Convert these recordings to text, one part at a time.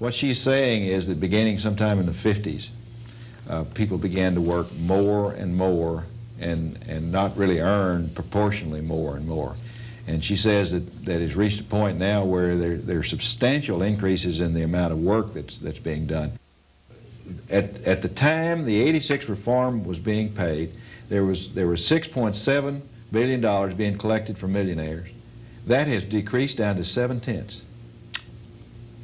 What she's saying is that beginning sometime in the 50s, uh, people began to work more and more and, and not really earn proportionally more and more. And she says that, that it's reached a point now where there, there are substantial increases in the amount of work that's, that's being done. At, at the time the 86 reform was being paid, there was, there was $6.7 billion being collected from millionaires. That has decreased down to seven-tenths.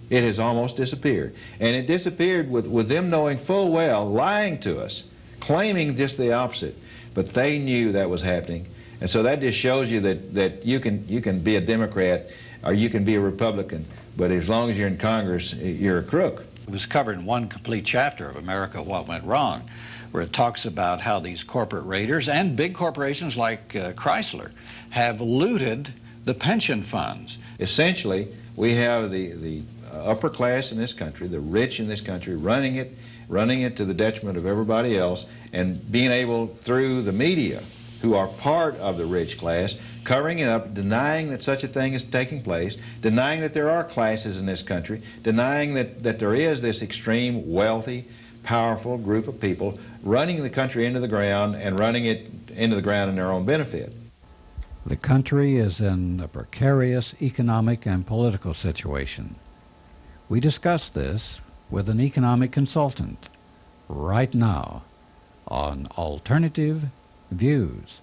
It has almost disappeared. And it disappeared with, with them knowing full well, lying to us, claiming just the opposite. But they knew that was happening. And so that just shows you that, that you, can, you can be a Democrat or you can be a Republican, but as long as you're in Congress, you're a crook. It was covered in one complete chapter of America What Went Wrong, where it talks about how these corporate raiders and big corporations like uh, Chrysler have looted the pension funds. Essentially, we have the, the upper class in this country, the rich in this country, running it, running it to the detriment of everybody else, and being able, through the media, who are part of the rich class, covering it up, denying that such a thing is taking place, denying that there are classes in this country, denying that, that there is this extreme wealthy, powerful group of people running the country into the ground and running it into the ground in their own benefit. The country is in a precarious economic and political situation. We discuss this with an economic consultant right now on Alternative Views.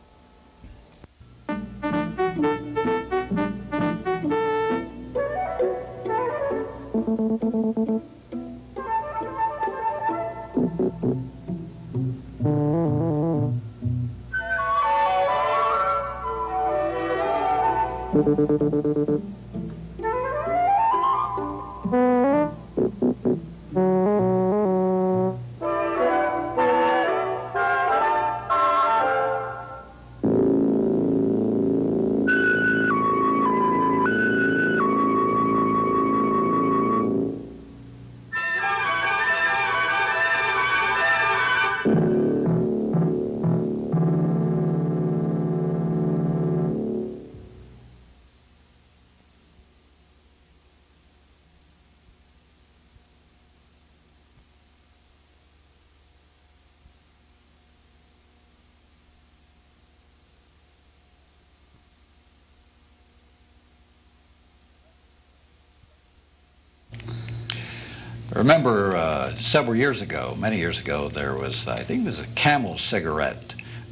Remember uh, several years ago, many years ago, there was, I think it was a Camel cigarette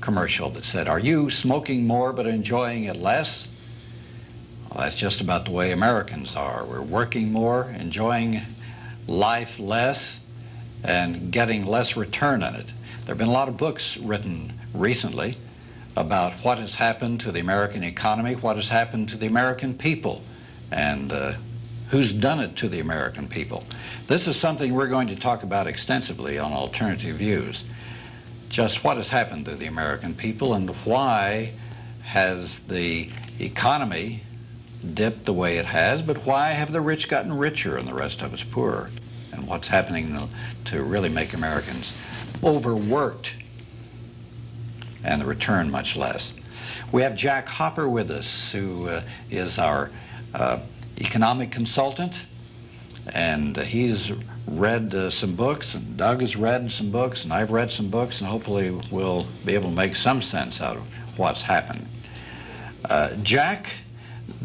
commercial that said, are you smoking more but enjoying it less? Well, that's just about the way Americans are. We're working more, enjoying life less, and getting less return on it. There have been a lot of books written recently about what has happened to the American economy, what has happened to the American people, and uh, who's done it to the American people. This is something we're going to talk about extensively on Alternative Views. Just what has happened to the American people and why has the economy dipped the way it has, but why have the rich gotten richer and the rest of us poorer? And what's happening to really make Americans overworked and the return much less. We have Jack Hopper with us, who uh, is our uh, economic consultant, and he's read uh, some books, and Doug has read some books, and I've read some books, and hopefully we'll be able to make some sense out of what's happened. Uh, Jack,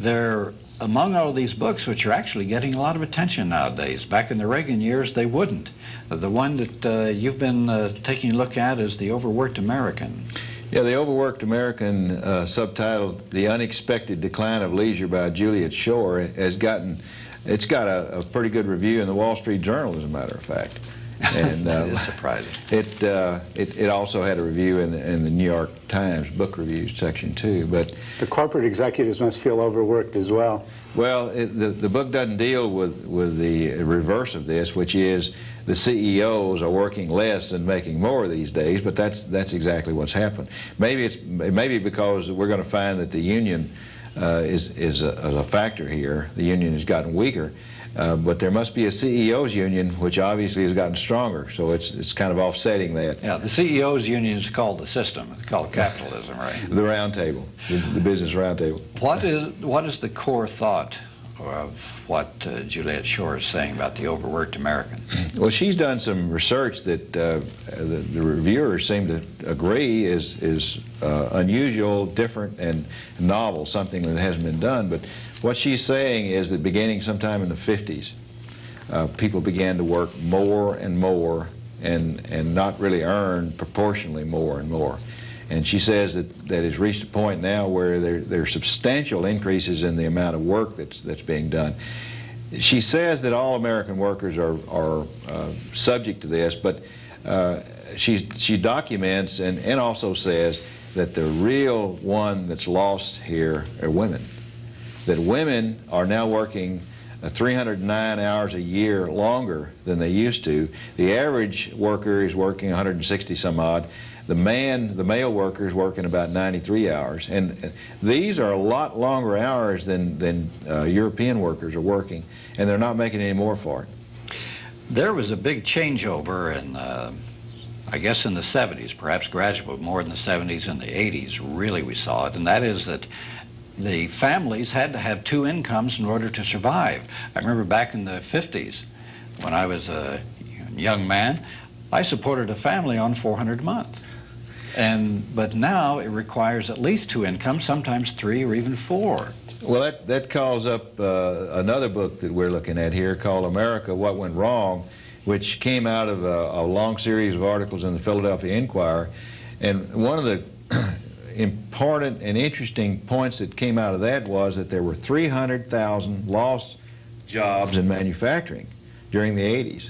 there, among all these books, which are actually getting a lot of attention nowadays, back in the Reagan years they wouldn't. The one that uh, you've been uh, taking a look at is The Overworked American. Yeah, the overworked American, uh, subtitled "The Unexpected Decline of Leisure" by Juliet Schor, has gotten, it's got a, a, pretty good review in the Wall Street Journal, as a matter of fact. And uh, it is surprising. It, uh, it it also had a review in the, in the New York Times book reviews section too. But the corporate executives must feel overworked as well. Well, it, the the book doesn't deal with with the reverse of this, which is the CEOs are working less and making more these days. But that's that's exactly what's happened. Maybe it's maybe because we're going to find that the union uh, is is a, a factor here. The union has gotten weaker. Uh, but there must be a CEO's union, which obviously has gotten stronger. So it's it's kind of offsetting that. Yeah, the CEO's union is called the system. It's called capitalism, right? The round table, the, the business round table. What is what is the core thought of what uh, Juliet Schor is saying about the overworked American? Well, she's done some research that uh, the, the reviewers seem to agree is is uh, unusual, different, and novel, something that hasn't been done. But what she's saying is that beginning sometime in the 50s, uh, people began to work more and more and and not really earn proportionally more and more. And she says that, that it's reached a point now where there, there are substantial increases in the amount of work that's, that's being done. She says that all American workers are, are uh, subject to this, but uh, she, she documents and, and also says that the real one that's lost here are women. That women are now working uh, 309 hours a year longer than they used to. The average worker is working 160 some odd. The man, the male worker is working about 93 hours. And these are a lot longer hours than, than uh, European workers are working, and they're not making any more for it. There was a big changeover in, uh, I guess, in the 70s, perhaps gradually, more in the 70s and the 80s, really we saw it, and that is that the families had to have two incomes in order to survive. I remember back in the 50s, when I was a young man, I supported a family on 400 a month. And, but now it requires at least two incomes, sometimes three or even four. Well, that, that calls up uh, another book that we're looking at here called America, What Went Wrong, which came out of a, a long series of articles in the Philadelphia Inquirer. And one of the important and interesting points that came out of that was that there were 300,000 lost jobs in manufacturing during the 80s.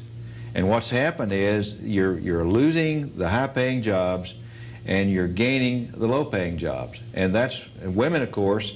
And what's happened is you're, you're losing the high-paying jobs and you're gaining the low-paying jobs. And that's and women, of course,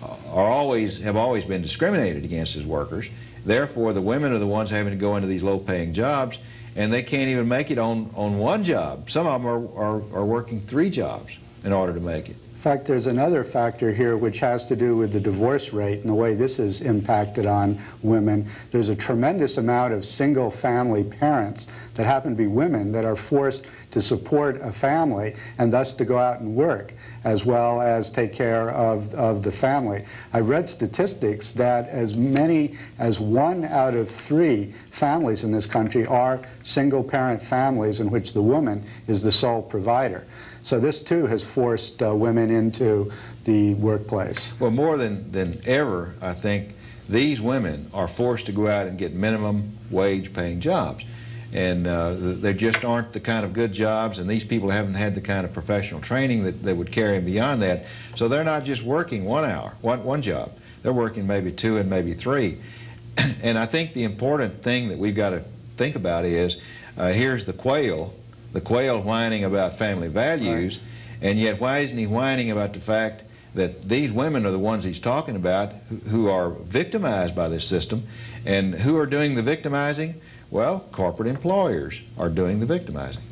are always have always been discriminated against as workers. Therefore, the women are the ones having to go into these low-paying jobs, and they can't even make it on on one job. Some of them are, are, are working three jobs in order to make it. In fact, there's another factor here which has to do with the divorce rate and the way this has impacted on women. There's a tremendous amount of single-family parents that happen to be women that are forced to support a family and thus to go out and work as well as take care of, of the family. I read statistics that as many as one out of three families in this country are single-parent families in which the woman is the sole provider. So this, too, has forced uh, women into the workplace. Well, more than, than ever, I think these women are forced to go out and get minimum wage paying jobs. And uh, they just aren't the kind of good jobs, and these people haven't had the kind of professional training that, that would carry them beyond that. So they're not just working one hour, one, one job. They're working maybe two and maybe three. and I think the important thing that we've got to think about is uh, here's the Quayle the Quayle whining about family values, right. and yet why isn't he whining about the fact that these women are the ones he's talking about who, are victimized by this system, and who are doing the victimizing? Well, corporate employers are doing the victimizing.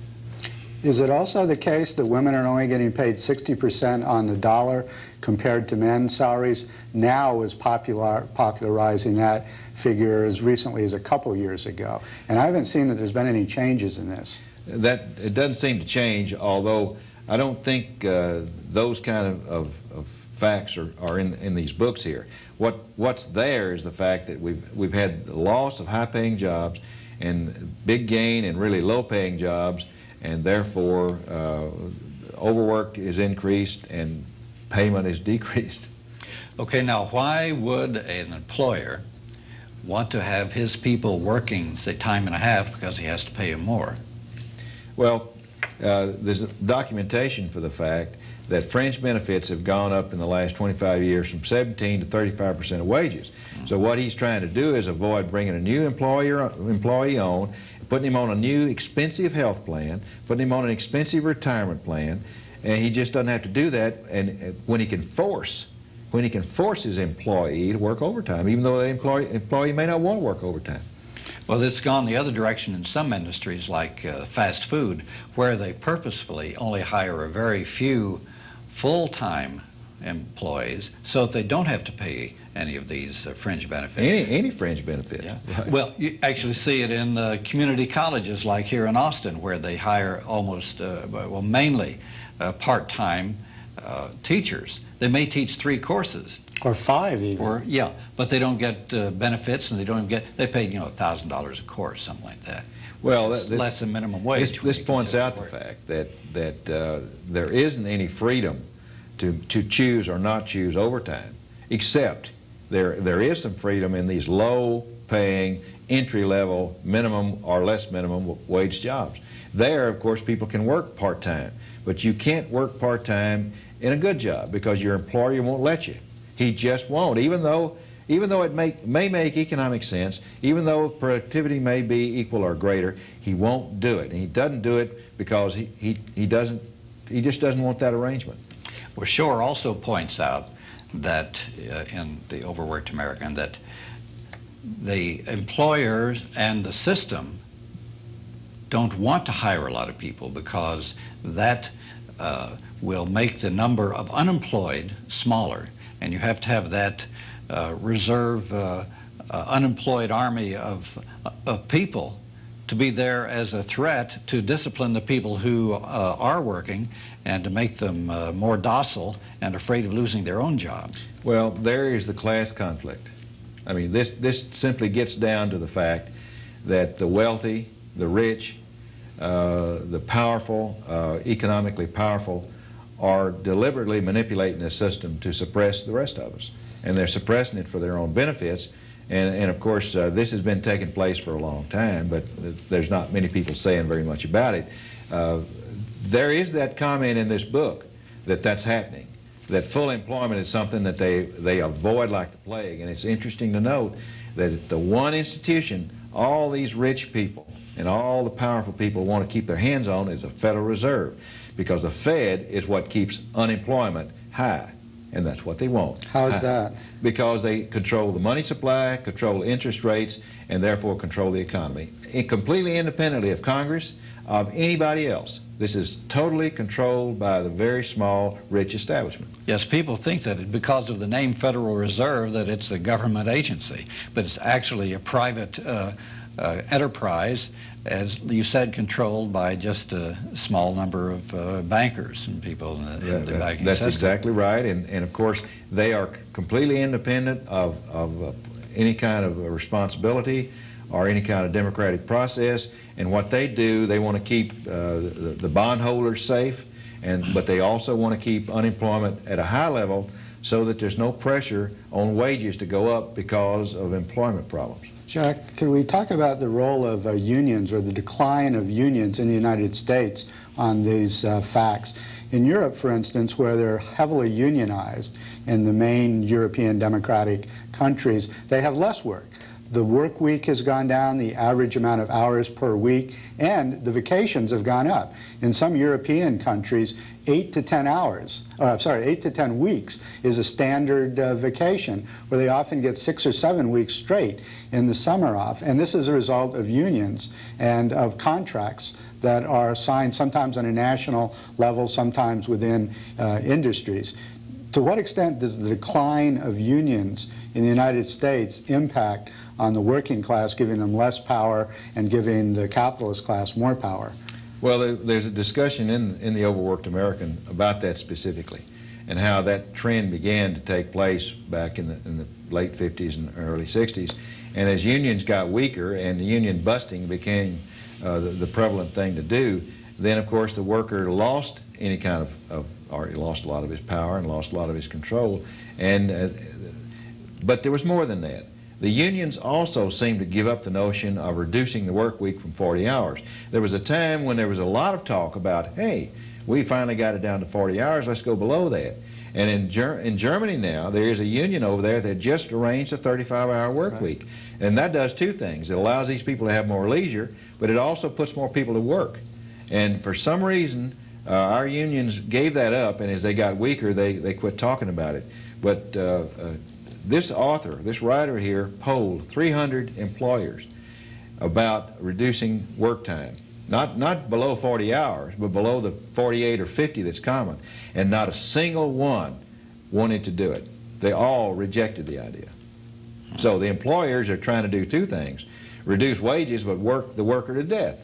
Is it also the case that women are only getting paid 60% on the dollar compared to men's salaries? Now is popular, popularizing that figure as recently as a couple years ago. And I haven't seen that there's been any changes in this that it doesn't seem to change, although I don't think uh, those kind of, of, of facts are, are in, in these books here. What, what's there is the fact that we've, we've had loss of high-paying jobs and big gain in really low-paying jobs, and therefore uh, overwork is increased and payment is decreased. Okay, now why would an employer want to have his people working, say, time and a half because he has to pay them more? Well, uh, there's documentation for the fact that fringe benefits have gone up in the last 25 years from 17 to 35 percent of wages. So what he's trying to do is avoid bringing a new employer employee on, putting him on a new expensive health plan, putting him on an expensive retirement plan, and he just doesn't have to do that. And when he can force, when he can force his employee to work overtime, even though the employee, employee may not want to work overtime. Well, it's gone the other direction in some industries like uh, fast food, where they purposefully only hire a very few full-time employees so that they don't have to pay any of these uh, fringe benefits. Any, any fringe benefit. Yeah. Right. Well, you actually see it in uh, community colleges like here in Austin where they hire almost, uh, well, mainly uh, part-time uh, teachers. They may teach three courses, Or five even. or yeah, but they don't get uh, benefits, and they don't even get they pay you know thousand dollars a course, something like that. Well, It's that- that- less than minimum wage. This, this points out the fact that, that uh, there isn't any freedom to, to choose or not choose overtime, except there, there is some freedom in these low-paying, entry-level, minimum or less minimum wage jobs. There, of course, people can work part-time, but you can't work part-time in a good job because your employer won't let you. He just won't, even though, even though it may make economic sense, even though productivity may be equal or greater, he won't do it. And he doesn't do it because he, he, he doesn't, he just doesn't want that arrangement. Well, Schor also points out that uh, in the Overworked American that the employers and the system don't want to hire a lot of people because that uh, will make the number of unemployed smaller, and you have to have that uh, reserve uh, uh, unemployed army of, of people to be there as a threat to discipline the people who uh, are working and to make them uh, more docile and afraid of losing their own jobs. Well, there is the class conflict. I mean, this, this simply gets down to the fact that the wealthy, the rich, uh, the powerful, economically powerful, are deliberately manipulating the system to suppress the rest of us. And they're suppressing it for their own benefits. And, and of course, uh, this has been taking place for a long time, but there's not many people saying very much about it. Uh, there is that comment in this book that that's happening that full employment is something that they, they avoid like the plague. And it's interesting to note that the one institution all these rich people and all the powerful people want to keep their hands on is the Federal Reserve because the Fed is what keeps unemployment high. And that's what they want. How is High. that? Because they control the money supply, control interest rates, and therefore control the economy. And completely independently of Congress, of anybody else. This is totally controlled by the very small, rich establishment. Yes, people think that it, because of the name Federal Reserve that it's a government agency, but it's actually a private uh, uh, enterprise, as you said, controlled by just a small number of uh, bankers and people in the, in the That- banking That's system. exactly right, and, and of course, they are completely independent of, of uh, any kind of responsibility or any kind of democratic process, and what they do, they want to keep uh, the the bondholders safe, and, but they also want to keep unemployment at a high level so that there's no pressure on wages to go up because of employment problems. Jack, could we talk about the role of uh, unions or the decline of unions in the United States on these uh, facts? In Europe, for instance, where they're heavily unionized in the main European democratic countries, they have less work. The work week has gone down, the average amount of hours per week, and the vacations have gone up. In some European countries, 8 to 10 hours, or I'm sorry, 8 to 10 weeks is a standard uh, vacation, where they often get six or seven weeks straight in the summer off. And this is a result of unions and of contracts that are signed sometimes on a national level, sometimes within uh, industries. To what extent does the decline of unions in the United States impact on the working class, giving them less power and giving the capitalist class more power? Well, there's a discussion in, in the Overworked American about that specifically, and how that trend began to take place back in the, in the late 50s and early 60s. And as unions got weaker and the union busting became uh, the, the prevalent thing to do, then of course the worker lost any kind of, of or he lost a lot of his power and lost a lot of his control. And uh, but there was more than that. The unions also seemed to give up the notion of reducing the work week from 40 hours. There was a time when there was a lot of talk about, hey, we finally got it down to 40 hours, let's go below that. And in, Ger in Germany now, there is a union over there that just arranged a 35-hour work Right. week. And that does two things. It allows these people to have more leisure, but it also puts more people to work. And for some reason, uh, our unions gave that up, and as they got weaker, they, they quit talking about it. But uh, uh, this author, this writer here, polled 300 employers about reducing work time. Not, not below 40 hours, but below the 48 or 50 that's common. And not a single one wanted to do it. They all rejected the idea. So the employers are trying to do two things. Reduce wages, but work the worker to death.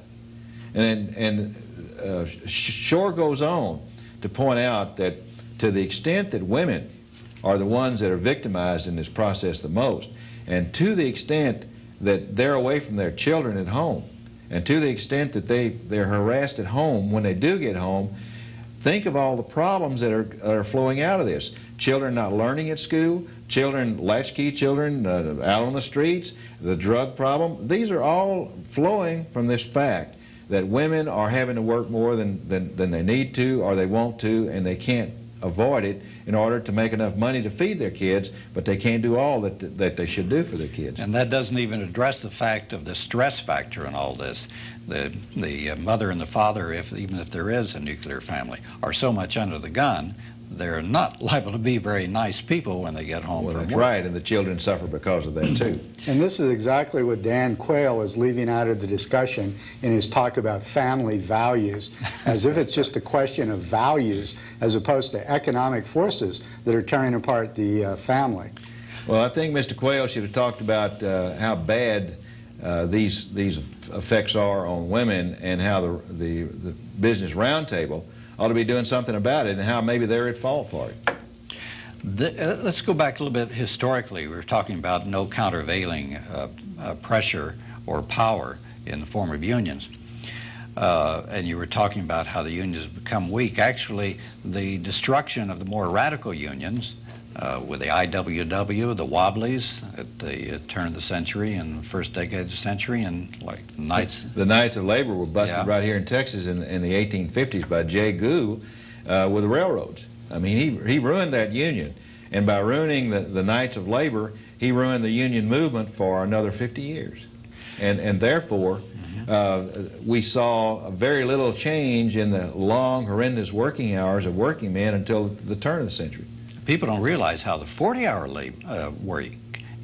And, and uh, Schor goes on to point out that to the extent that women are the ones that are victimized in this process the most, and to the extent that they're away from their children at home, and to the extent that they, they're harassed at home when they do get home, think of all the problems that are, are flowing out of this. Children not learning at school, children, latchkey children uh, out on the streets, the drug problem. These are all flowing from this fact that women are having to work more than, than, than they need to or they want to, and they can't avoid it in order to make enough money to feed their kids, but they can't do all that, that they should do for their kids. And that doesn't even address the fact of the stress factor in all this. The, the uh, mother and the father, if, even if there is a nuclear family, are so much under the gun they're not liable to be very nice people when they get home well, from that's work. right, and the children suffer because of that too. And this is exactly what Dan Quayle is leaving out of the discussion in his talk about family values, as if it's just a question of values as opposed to economic forces that are tearing apart the uh, family. Well, I think Mr. Quayle should have talked about uh, how bad uh, these these effects are on women and how the the, the business roundtable ought to be doing something about it and how maybe they're at fault for it. The, uh, let's go back a little bit historically. We were talking about no countervailing uh, uh, pressure or power in the form of unions. Uh, and you were talking about how the unions have become weak. Actually, the destruction of the more radical unions uh, with the IWW, the Wobblies at the uh, turn of the century and the first decade of the century, and like Knights. The Knights of Labor were busted Yeah. right here in Texas in, in the 1850s by Jay Gould uh, with the railroads. I mean, he, he ruined that union. And by ruining the, the Knights of Labor, he ruined the union movement for another 50 years. And, and therefore, uh, we saw very little change in the long, horrendous working hours of working men until the turn of the century. People don't realize how the 40-hour uh, work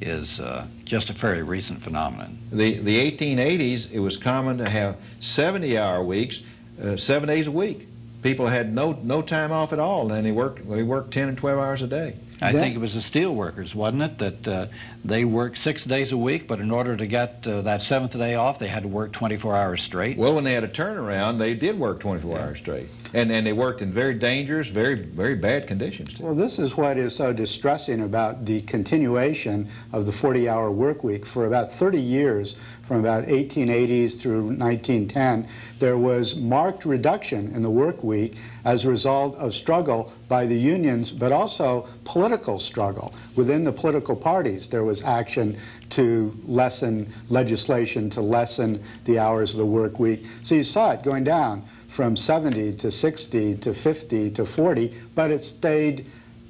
is uh, just a fairly recent phenomenon. The, the 1880s, it was common to have 70-hour weeks, uh, seven days a week. People had no, no time off at all, and they worked, they worked 10 and 12 hours a day. I think it was the steel workers, wasn't it, that uh, they worked six days a week, but in order to get uh, that seventh day off, they had to work 24 hours straight. Well, when they had a turnaround, they did work 24 hours straight. And, and they worked in very dangerous, very, very bad conditions. too. Well, this is what is so distressing about the continuation of the 40-hour work week. For about 30 years, from about 1880s through 1910, there was marked reduction in the work week as a result of struggle by the unions, but also political struggle. Within the political parties, there was action to lessen legislation, to lessen the hours of the work week. So you saw it going down from 70 to 60 to 50 to 40, but it stayed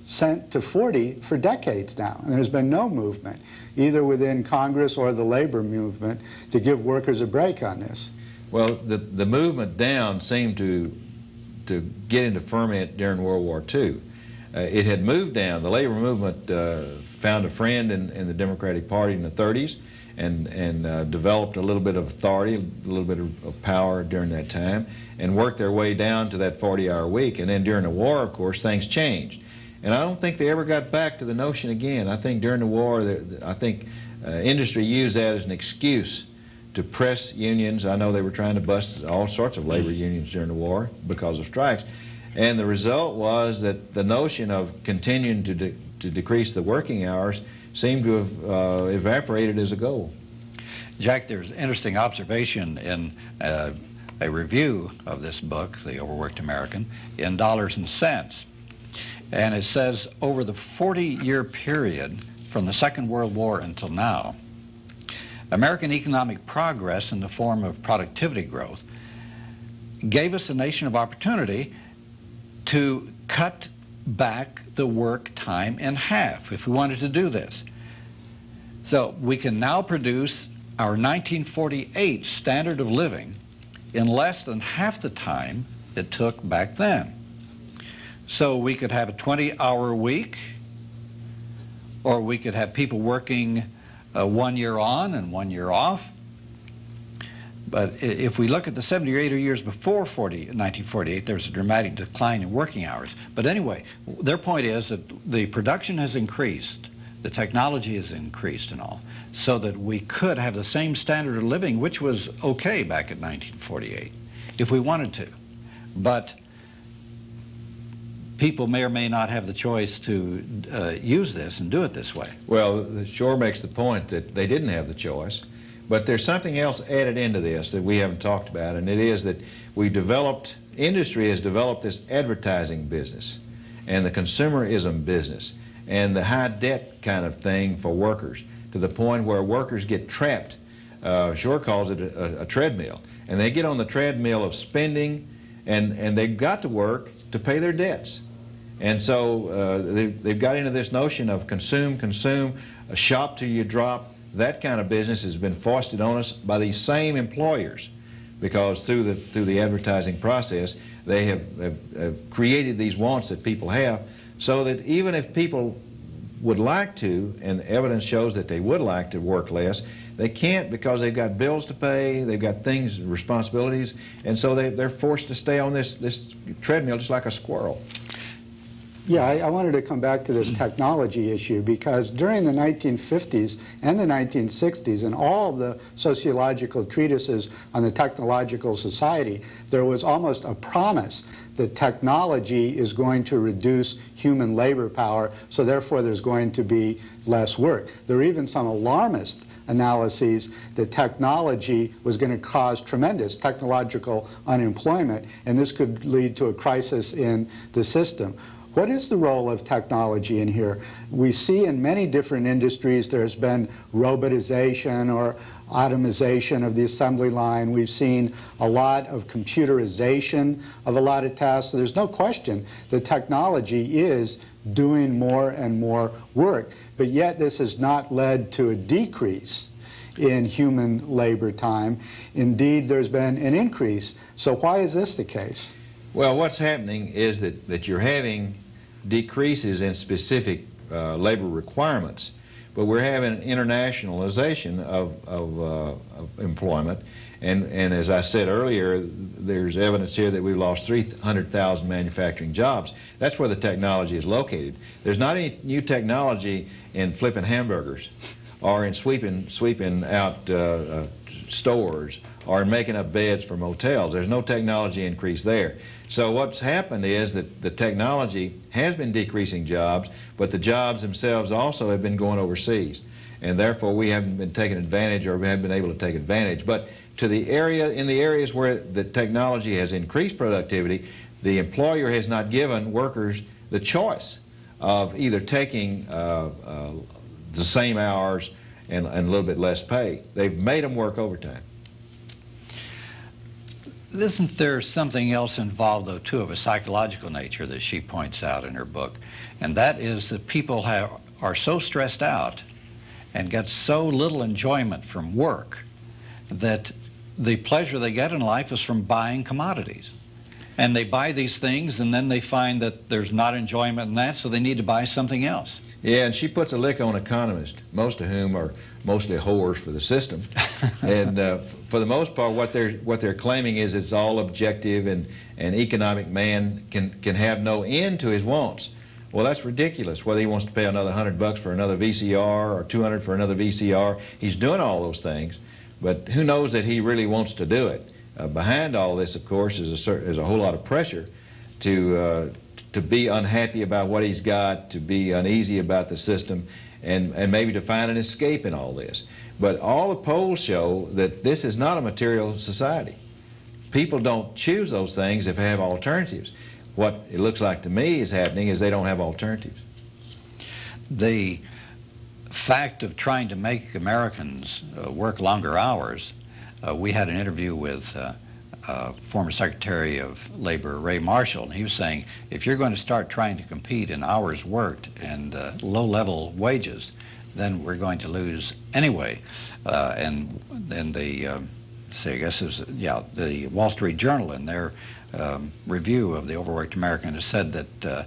sent to 40 for decades now. And there's been no movement, either within Congress or the labor movement, to give workers a break on this. Well, the, the movement down seemed to, to get into ferment during World War II. Uh, it had moved down. The labor movement uh, found a friend in, in the Democratic Party in the 30s and, and uh, developed a little bit of authority, a little bit of, of power during that time, and worked their way down to that 40-hour week. And then during the war, of course, things changed. And I don't think they ever got back to the notion again. I think during the war, I think uh, industry used that as an excuse to press unions. I know they were trying to bust all sorts of labor unions during the war because of strikes. And the result was that the notion of continuing to, de to decrease the working hours seemed to have uh, evaporated as a goal. Jack, there's an interesting observation in uh, a review of this book, The Overworked American, in dollars and cents. And it says over the 40-year period from the Second World War until now, American economic progress in the form of productivity growth gave us a nation of opportunity to cut back the work time in half if we wanted to do this. So we can now produce our 1948 standard of living in less than half the time it took back then. So we could have a 20-hour week, or we could have people working uh, one year on and one year off. But if we look at the 70 or 80 years before 40, 1948, there's a dramatic decline in working hours. But anyway, their point is that the production has increased, the technology has increased and all, so that we could have the same standard of living, which was okay back in 1948, if we wanted to. But people may or may not have the choice to uh, use this and do it this way. Well, Schor makes the point that they didn't have the choice, but there's something else added into this that we haven't talked about, and it is that we developed, industry has developed this advertising business and the consumerism business and the high debt kind of thing for workers to the point where workers get trapped. Uh, Schor calls it a, a, a treadmill. And they get on the treadmill of spending, and, and they've got to work to pay their debts. And so uh, they've, they've got into this notion of consume, consume, shop till you drop. That kind of business has been foisted on us by these same employers because through the, through the advertising process, they have, have, have created these wants that people have so that even if people would like to, and evidence shows that they would like to work less, they can't because they've got bills to pay, they've got things, responsibilities, and so they, they're forced to stay on this, this treadmill just like a squirrel. Yeah, I, I, wanted to come back to this mm-hmm. technology issue because during the 1950s and the 1960s and all the sociological treatises on the technological society, there was almost a promise that technology is going to reduce human labor power, so therefore there's going to be less work. There are even some alarmist analyses that technology was going to cause tremendous technological unemployment, and this could lead to a crisis in the system. What is the role of technology in here? We see in many different industries there's been robotization or automation of the assembly line. We've seen a lot of computerization of a lot of tasks. So there's no question that technology is doing more and more work. But yet this has not led to a decrease in human labor time. Indeed, there's been an increase. So why is this the case? Well, what's happening is that, that you're having decreases in specific uh, labor requirements, but we're having an internationalization of, of, uh, of, employment. And, and as I said earlier, there's evidence here that we've lost 300,000 manufacturing jobs. That's where the technology is located. There's not any new technology in flipping hamburgers or in sweeping, sweeping out uh, uh stores or making up beds for motels. There's no technology increase there. So what's happened is that the technology has been decreasing jobs, but the jobs themselves also have been going overseas. And therefore we haven't been taking advantage or we haven't been able to take advantage. But to the area, in the areas where the technology has increased productivity, the employer has not given workers the choice of either taking uh, uh, the same hours and, and a little bit less pay. They've made them work overtime. Isn't there something else involved, though, too, of a psychological nature that she points out in her book? And that is that people have, are so stressed out and get so little enjoyment from work that the pleasure they get in life is from buying commodities. And they buy these things, and then they find that there's not enjoyment in that, so they need to buy something else. Yeah, and she puts a lick on economists, most of whom are mostly whores for the system. and uh, for the most part, what they're what they're claiming is it's all objective, and an economic man can can have no end to his wants. Well, that's ridiculous. Whether he wants to pay another hundred bucks for another VCR or 200 for another VCR, he's doing all those things. But who knows that he really wants to do it? Uh, behind all this, of course, is a, is a whole lot of pressure to uh, to be unhappy about what he's got, to be uneasy about the system, and, and maybe to find an escape in all this. But all the polls show that this is not a material society. People don't choose those things if they have alternatives. What it looks like to me is happening is they don't have alternatives. The fact of trying to make Americans uh, work longer hours, we had an interview with uh, uh, former Secretary of Labor Ray Marshall, and he was saying if you're going to start trying to compete in hours worked and uh, low-level wages, then we're going to lose anyway. Uh, and then the, uh, say, I guess is yeah, the Wall Street Journal in their um, review of the overworked American has said that.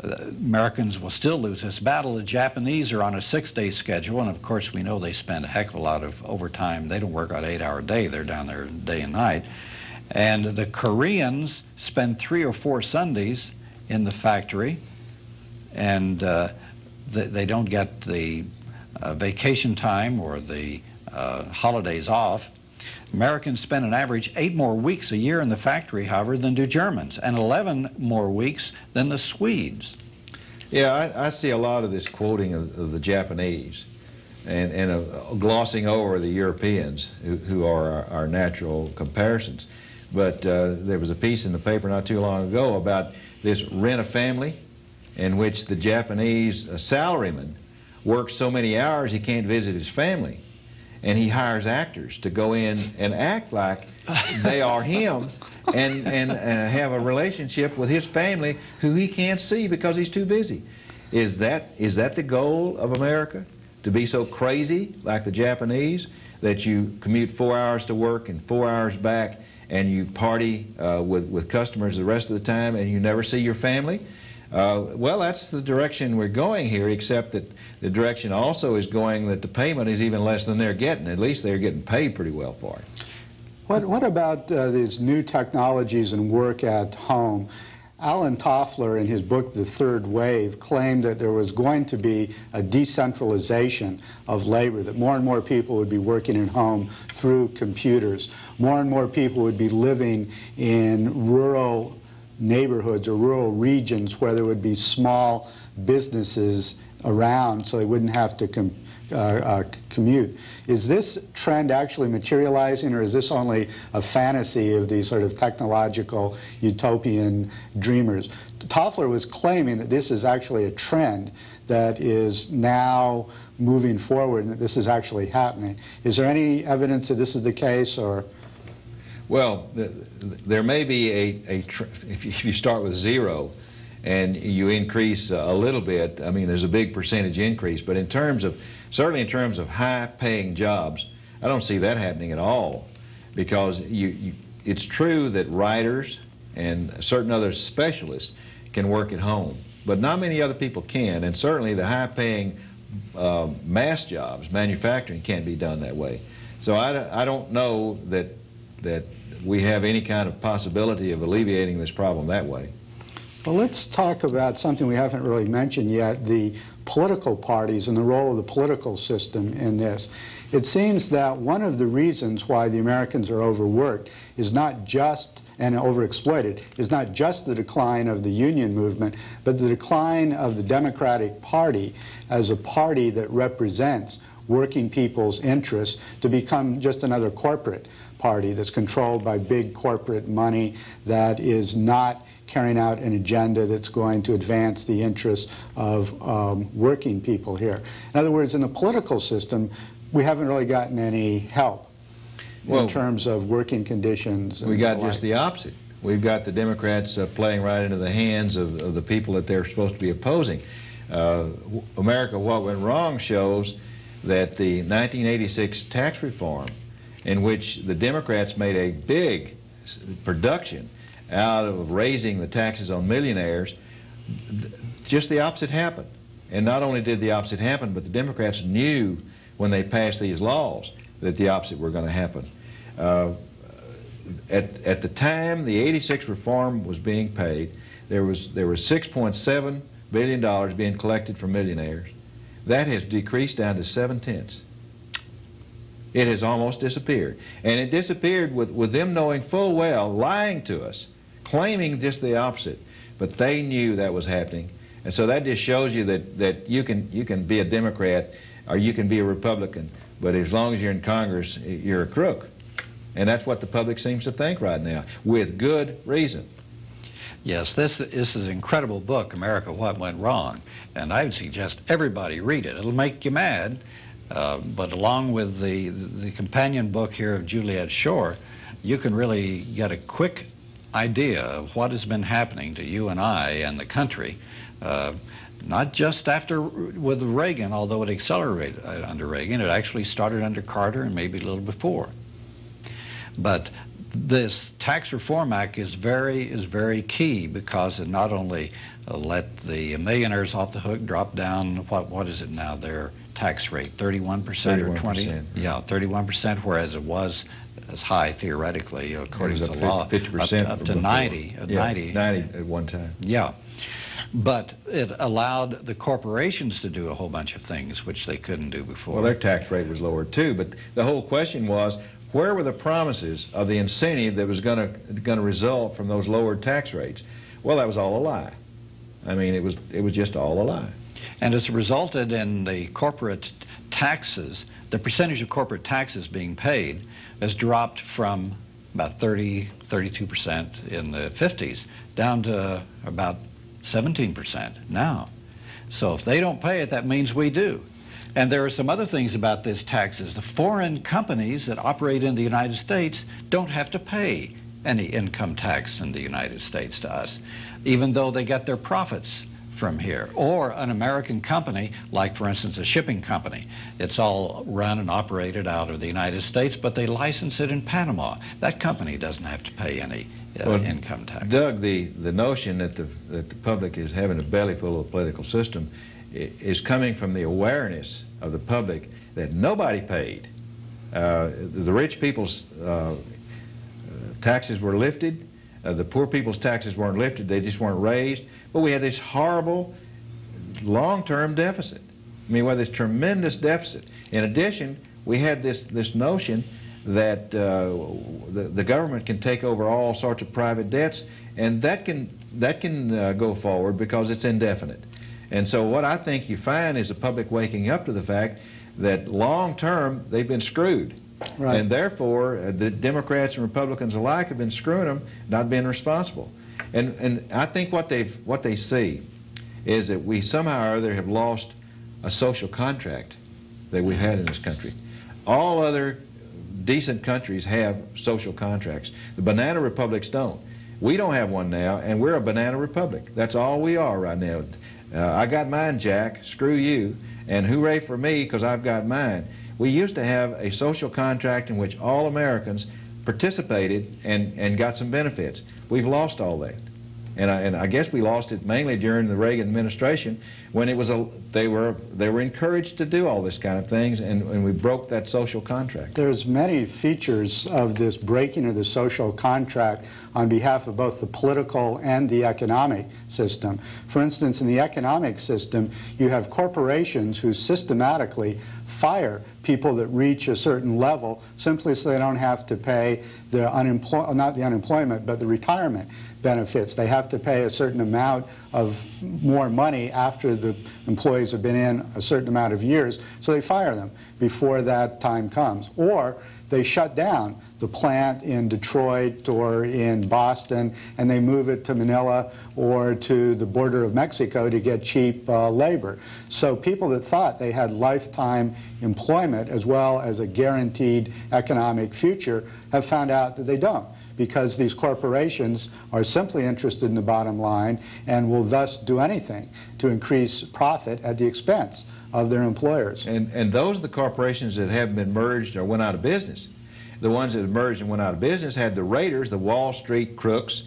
Americans will still lose this battle. The Japanese are on a six-day schedule, and of course we know they spend a heck of a lot of overtime. They don't work an eight-hour day. They're down there day and night. And the Koreans spend three or four Sundays in the factory, and uh, they, they, don't get the uh, vacation time or the uh, holidays off. Americans spend an average eight more weeks a year in the factory, however, than do Germans, and 11 more weeks than the Swedes. Yeah, I, I see a lot of this quoting of, of the Japanese and, and uh, glossing over the Europeans, who, who are our, our natural comparisons. But uh, there was a piece in the paper not too long ago about this rent-a-family in which the Japanese uh, salaryman works so many hours he can't visit his family. And he hires actors to go in and act like they are him and, and uh, have a relationship with his family who he can't see because he's too busy. Is that, is that the goal of America? To be so crazy like the Japanese that you commute four hours to work and four hours back and you party uh, with, with customers the rest of the time and you never see your family? Uh, well, that's the direction we're going here, except that the direction also is going that the payment is even less than they're getting. At least they're getting paid pretty well for it. What, what about uh, these new technologies and work at home? Alan Toffler, in his book, The Third Wave, claimed that there was going to be a decentralization of labor, that more and more people would be working at home through computers. More and more people would be living in rural neighborhoods or rural regions where there would be small businesses around so they wouldn't have to com uh, uh, commute. Is this trend actually materializing or is this only a fantasy of these sort of technological utopian dreamers? Toffler was claiming that this is actually a trend that is now moving forward and that this is actually happening. Is there any evidence that this is the case or? Well, th there may be a, a if, you, if you start with zero and you increase a little bit, I mean, there's a big percentage increase, but in terms of, certainly in terms of high-paying jobs, I don't see that happening at all because you, you, it's true that writers and certain other specialists can work at home, but not many other people can, and certainly the high-paying uh, mass jobs, manufacturing, can't be done that way. So I, I don't know that that we have any kind of possibility of alleviating this problem that way. Well, let's talk about something we haven't really mentioned yet, the political parties and the role of the political system in this. It seems that one of the reasons why the Americans are overworked is not just, and overexploited, is not just the decline of the union movement, but the decline of the Democratic Party as a party that represents working people's interests to become just another corporate party that's controlled by big corporate money that is not carrying out an agenda that's going to advance the interests of um, working people here. In other words, in the political system, we haven't really gotten any help well, in terms of working conditions. We got just the opposite. We've got the Democrats uh, playing right into the hands of, of, the people that they're supposed to be opposing. Uh, America What Went Wrong shows that the 1986 tax reform in which the Democrats made a big production out of raising the taxes on millionaires, just the opposite happened. And not only did the opposite happen, but the Democrats knew when they passed these laws that the opposite were going to happen. Uh, at, at the time the 86 reform was being paid, there was, there was $6.7 billion being collected from millionaires. That has decreased down to seven-tenths. It has almost disappeared. And it disappeared with, with them knowing full well, lying to us, claiming just the opposite. But they knew that was happening. And so that just shows you that, that you, can, you can be a Democrat or you can be a Republican, but as long as you're in Congress, you're a crook. And that's what the public seems to think right now, with good reason. Yes, this, this is an incredible book, America, What Went Wrong. And I would suggest everybody read it. It'll make you mad, uh, but along with the, the companion book here of Juliet Schor, you can really get a quick idea of what has been happening to you and I and the country, uh, not just after with Reagan, although it accelerated uh, under Reagan. It actually started under Carter and maybe a little before. But this Tax Reform Act is very is very key because it not only uh, let the millionaires off the hook drop down what what is it now their tax rate 31 percent or 20 yeah 31 percent whereas it was as high theoretically according to the law 50 percent up, up, to 90 uh, yeah, 90 90 at one time yeah but it allowed the corporations to do a whole bunch of things which they couldn't do before. Well, their tax rate was lower too, but the whole question was where were the promises of the incentive that was going to going to result from those lowered tax rates? Well, that was all a lie. I mean, it was it was just all a lie. And it's resulted in the corporate taxes, the percentage of corporate taxes being paid has dropped from about 30, 32% in the 50s down to about 17% now. So if they don't pay it, that means we do. And there are some other things about this taxes. The foreign companies that operate in the United States don't have to pay any income tax in the United States to us, even though they get their profits from here. Or an American company, like for instance a shipping company. It's all run and operated out of the United States, but they license it in Panama. That company doesn't have to pay any uh, Well, income tax. Doug, the, the notion that the, that the public is having a belly full of the political system is coming from the awareness of the public that nobody paid. Uh, the rich people's uh, taxes were lifted. Uh, the poor people's taxes weren't lifted. They just weren't raised. But we had this horrible long-term deficit. I mean, we had this tremendous deficit. In addition, we had this, this notion that uh, the, the government can take over all sorts of private debts, and that can, that can uh, go forward because it's indefinite. And so what I think you find is the public waking up to the fact that long-term they've been screwed. Right. And therefore, uh, the Democrats and Republicans alike have been screwing them, not being responsible. And, and I think what, they've, what they see is that we somehow or other have lost a social contract that we've had in this country. All other decent countries have social contracts. The banana republics don't. We don't have one now, and we're a banana republic. That's all we are right now. Uh, I got mine, Jack. Screw you. And hooray for me, because I've got mine. We used to have a social contract in which all Americans participated and, and got some benefits. We've lost all that. And I, and I guess we lost it mainly during the Reagan administration when it was a, they were they were encouraged to do all this kind of things and, and we broke that social contract. There's many features of this breaking of the social contract on behalf of both the political and the economic system. For instance, in the economic system, you have corporations who systematically fire people that reach a certain level simply so they don't have to pay the unemployment, not the unemployment, but the retirement benefits. They have to pay a certain amount of more money after the employees have been in a certain amount of years, so they fire them before that time comes. Or they shut down the plant in Detroit or in Boston and they move it to Manila or to the border of Mexico to get cheap uh, labor. So people that thought they had lifetime employment as well as a guaranteed economic future have found out that they don't because these corporations are simply interested in the bottom line and will thus do anything to increase profit at the expense of their employers. And, and those are the corporations that haven't been merged or went out of business. The ones that merged and went out of business had the raiders, the Wall Street crooks,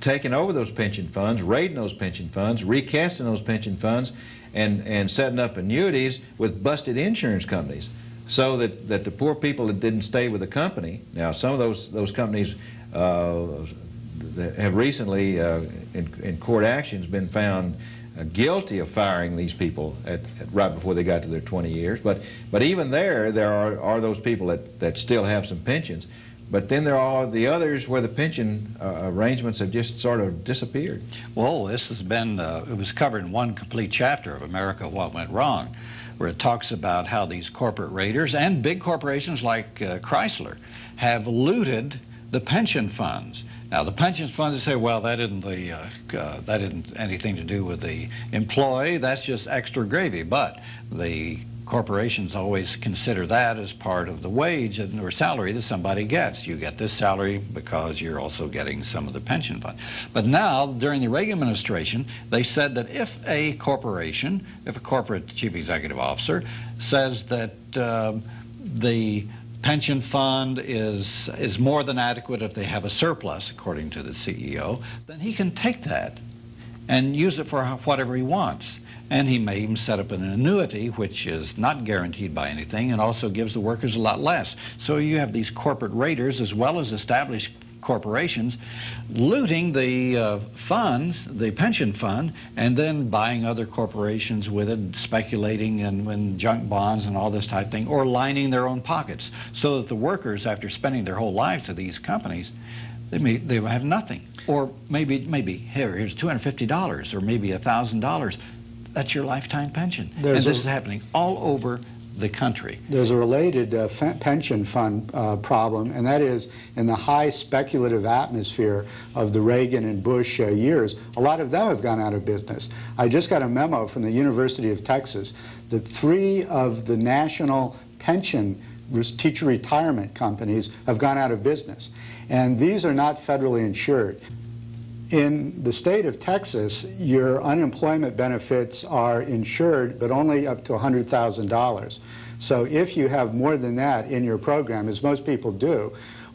taking over those pension funds, raiding those pension funds, recasting those pension funds, and, and setting up annuities with busted insurance companies. So that, that the poor people that didn't stay with the company, now some of those, those companies uh, have recently, uh, in, in court actions, been found uh, guilty of firing these people at, at right before they got to their 20 years. But, but even there, there are, are those people that, that still have some pensions. But then there are the others where the pension uh, arrangements have just sort of disappeared. Well, this has been, uh, it was covered in one complete chapter of America What Went Wrong, where it talks about how these corporate raiders and big corporations like uh, Chrysler have looted the pension funds. Now, the pension funds say, well, that isn't, the, uh, uh, that isn't anything to do with the employee, that's just extra gravy. But the corporations always consider that as part of the wage or salary that somebody gets. You get this salary because you're also getting some of the pension fund. But now, during the Reagan administration, they said that if a corporation, if a corporate chief executive officer says that um, the pension fund is is more than adequate if they have a surplus, according to the CEO, then he can take that and use it for whatever he wants. And he may even set up an annuity, which is not guaranteed by anything and also gives the workers a lot less. So you have these corporate raiders as well as established corporations, looting the uh, funds, the pension fund, and then buying other corporations with it, speculating in, in junk bonds and all this type of thing, or lining their own pockets, so that the workers, after spending their whole lives to these companies, they may they have nothing, or maybe maybe here here's two hundred fifty dollars, or maybe a thousand dollars. That's your lifetime pension, There's and this is happening all over the country. There's a related uh, pension fund uh, problem, and that is in the high speculative atmosphere of the Reagan and Bush uh, years, a lot of them have gone out of business. I just got a memo from the University of Texas that three of the national pension teacher retirement companies have gone out of business. And these are not federally insured. In the state of Texas, your unemployment benefits are insured, but only up to $100,000. So if you have more than that in your program, as most people do,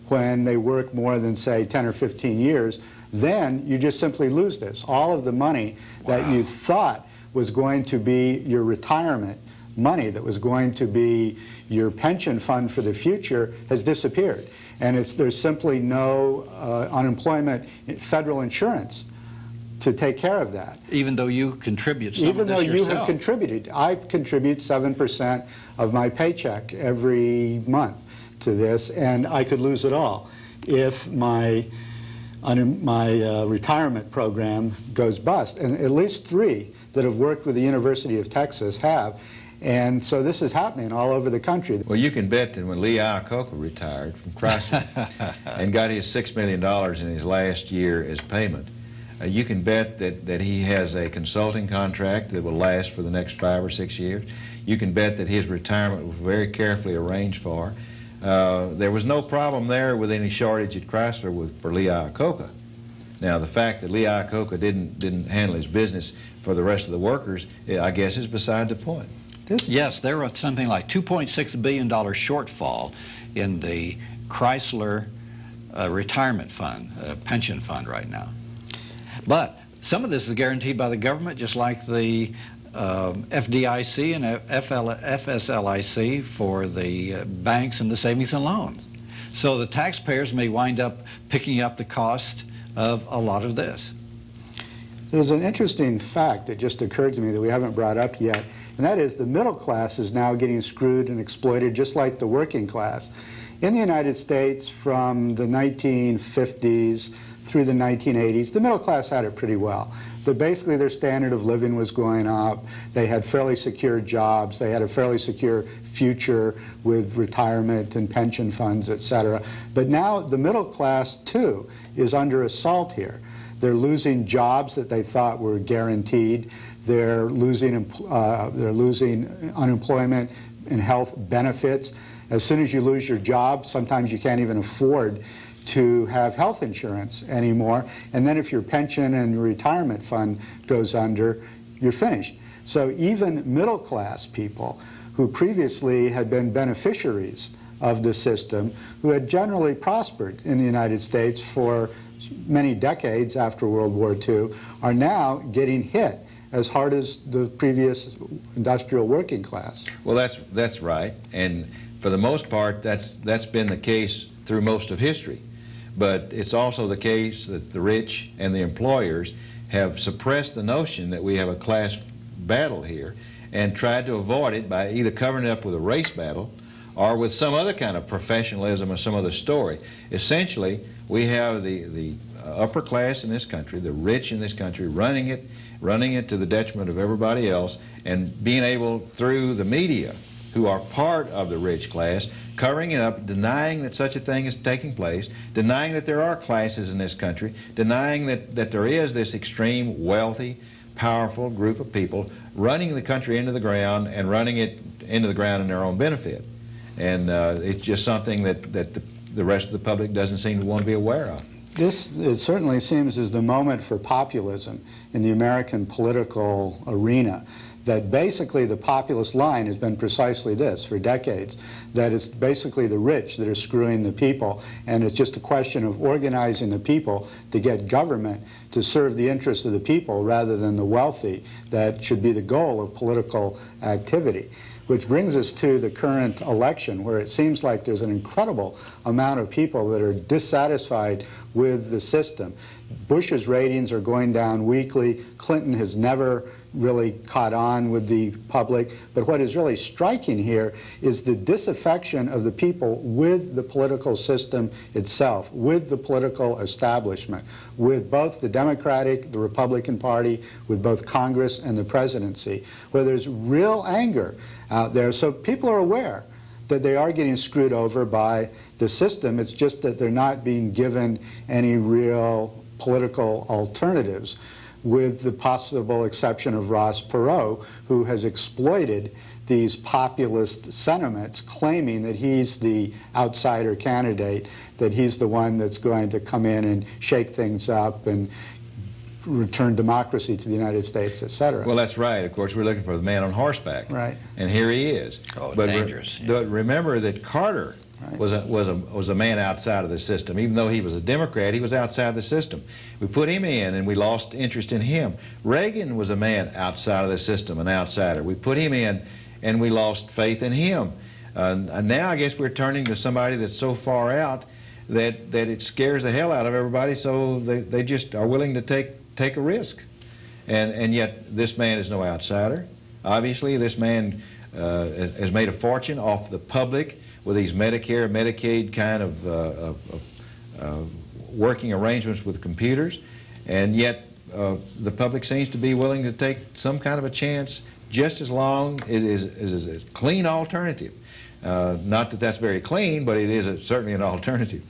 when they work more than, say, 10 or 15 years, then you just simply lose this. All of the money that you thought was going to be your retirement money, that was going to be your pension fund for the future, has disappeared. And it's, there's simply no uh, unemployment federal insurance to take care of that. Even though you contribute Even though you have contributed. I contribute 7% of my paycheck every month to this, and I could lose it all if my, my uh, retirement program goes bust. And at least three that have worked with the University of Texas have. And so this is happening all over the country. Well, you can bet that when Lee Iacocca retired from Chrysler and got his $6 million in his last year as payment, uh, you can bet that, that he has a consulting contract that will last for the next five or six years. You can bet that his retirement was very carefully arranged for. Uh, there was no problem there with any shortage at Chrysler with, for Lee Iacocca. Now, the fact that Lee Iacocca didn't, didn't handle his business for the rest of the workers, eh, I guess, is beside the point. This, Yes, there was something like $2.6 billion shortfall in the Chrysler uh, retirement fund, uh, pension fund right now. But some of this is guaranteed by the government, just like the um, FDIC and FL, FSLIC for the uh, banks and the savings and loans. So the taxpayers may wind up picking up the cost of a lot of this. There's an interesting fact that just occurred to me that we haven't brought up yet, and that is the middle class is now getting screwed and exploited just like the working class. In the United States, from the 1950s through the 1980s, the middle class had it pretty well. That basically their standard of living was going up, they had fairly secure jobs, they had a fairly secure future with retirement and pension funds, et cetera. But now the middle class, too, is under assault here. They're losing jobs that they thought were guaranteed. They're losing, uh, they're losing unemployment and health benefits. As soon as you lose your job, sometimes you can't even afford to have health insurance anymore. And then if your pension and retirement fund goes under, you're finished. So even middle class people who previously had been beneficiaries of the system, who had generally prospered in the United States for many decades after World War II, are now getting hit as hard as the previous industrial working class. Well, that's that's right, and for the most part, that's that's been the case through most of history. But it's also the case that the rich and the employers have suppressed the notion that we have a class battle here, and tried to avoid it by either covering it up with a race battle, or with some other kind of professionalism or some other story. Essentially, we have the the upper class in this country, the rich in this country, running it, running it to the detriment of everybody else, and being able through the media who are part of the rich class, covering it up, denying that such a thing is taking place, denying that there are classes in this country, denying that, that there is this extreme wealthy, powerful group of people running the country into the ground and running it into the ground in their own benefit. And uh, it's just something that, that the, the rest of the public doesn't seem to want to be aware of. This, it certainly seems, is the moment for populism in the American political arena. that basically the populist line has been precisely this for decades, that it's basically the rich that are screwing the people, and it's just a question of organizing the people to get government to serve the interests of the people rather than the wealthy. That should be the goal of political activity. Which brings us to the current election, where it seems like there's an incredible amount of people that are dissatisfied with the system. Bush's ratings are going down weekly. Clinton has never really caught on with the public. But what is really striking here is the disaffection of the people with the political system itself, with the political establishment, with both the Democratic, the Republican Party, with both Congress and the presidency, where there's real anger out there. So people are aware that they are getting screwed over by the system. It's just that they're not being given any real political alternatives with the possible exception of Ross Perot, who has exploited these populist sentiments, claiming that he's the outsider candidate, that he's the one that's going to come in and shake things up and return democracy to the United States, et cetera. Well, that's right. Of course, we're looking for the man on horseback. Right. And here he is. Oh, but re- dangerous, yeah. but remember that Carter Right. was a was a was a man outside of the system. Even though he was a Democrat, he was outside the system. We put him in, and we lost interest in him. Reagan was a man outside of the system, an outsider. We put him in, and we lost faith in him. Uh, and now I guess we're turning to somebody that's so far out that that it scares the hell out of everybody. So they they just are willing to take take a risk. And, and yet, this man is no outsider. Obviously, this man uh, has made a fortune off the public with these Medicare, Medicaid kind of, uh, of, of uh, working arrangements with computers. And yet, uh, the public seems to be willing to take some kind of a chance just as long as it is, is a clean alternative. Uh, not that that's very clean, but it is a, certainly an alternative.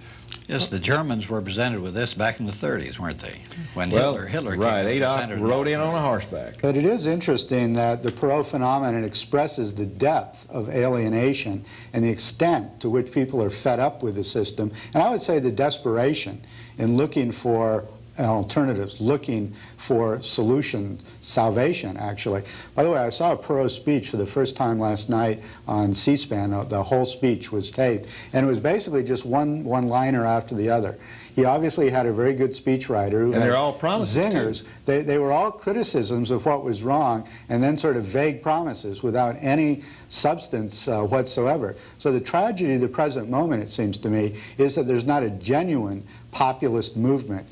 Yes, the Germans were presented with this back in the 30s, weren't they? When well, Hitler, Hitler came right, to Adolf presented rode in on a horseback. But it is interesting that the Perot phenomenon expresses the depth of alienation and the extent to which people are fed up with the system, and I would say the desperation in looking for alternatives, looking for solution, salvation, actually. By the way, I saw a Perot speech for the first time last night on C-SPAN. The- The whole speech was taped, and it was basically just one one-liner after the other. He obviously had a very good speechwriter. And they're all promises, too. Zingers. They, they were all criticisms of what was wrong and then sort of vague promises without any substance uh, whatsoever. So the tragedy of the present moment, it seems to me, is that there's not a genuine populist movement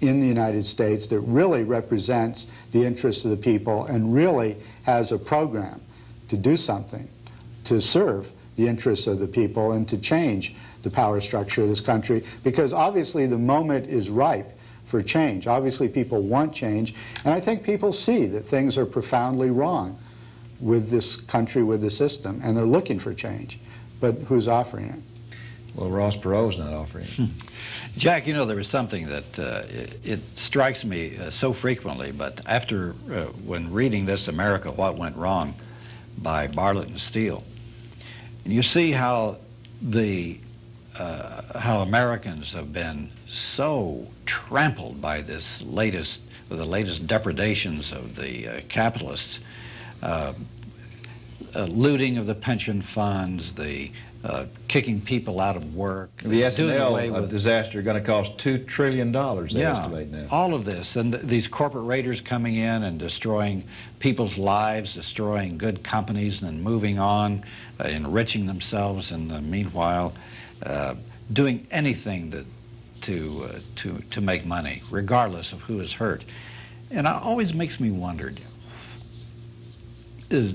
in the United States that really represents the interests of the people and really has a program to do something to serve the interests of the people and to change the power structure of this country because obviously the moment is ripe for change. Obviously people want change and I think people see that things are profoundly wrong with this country, with the system, and they're looking for change. But who's offering it? Well, Ross Perot's not offering it. Jack, you know, there was something that uh, it, it strikes me uh, so frequently, but after, uh, when reading this America, What Went Wrong by Barlett and Steele, and you see how the uh, how Americans have been so trampled by this latest, the latest depredations of the uh, capitalists, uh, looting of the pension funds, the uh, kicking people out of work, The S&L with disaster going to cost $2 trillion, they yeah, estimate now. all of this, and th- these corporate raiders coming in and destroying people's lives, destroying good companies, and then moving on, uh, enriching themselves, and the meanwhile, uh, doing anything that, to uh, to to make money, regardless of who is hurt. And it always makes me wonder: Is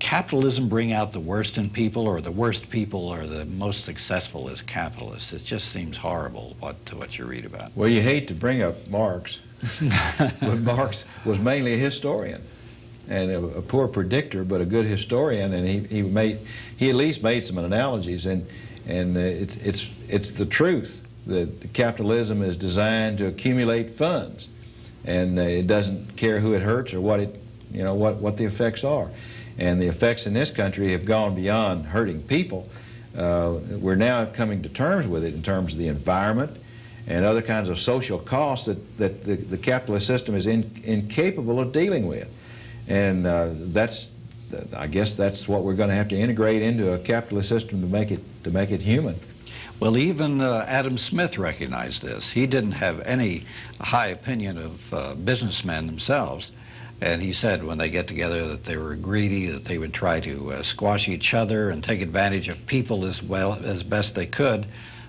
capitalism bring out the worst in people, or the worst people are the most successful as capitalists? It just seems horrible what what you read about. Well, you hate to bring up Marx, but Marx was mainly a historian and a, a poor predictor, but a good historian, and he, he made he at least made some analogies, and and uh, it's it's it's the truth that capitalism is designed to accumulate funds, and uh, it doesn't care who it hurts or what it you know what what the effects are, and the effects in this country have gone beyond hurting people. Uh, we're now coming to terms with it in terms of the environment and other kinds of social costs that, that the, the capitalist system is in, incapable of dealing with. And uh, that's, I guess that's what we're going to have to integrate into a capitalist system to make it, to make it human. Well, even uh, Adam Smith recognized this. He didn't have any high opinion of uh, businessmen themselves. And he said when they get together that they were greedy, that they would try to uh, squash each other and take advantage of people as well as best they could.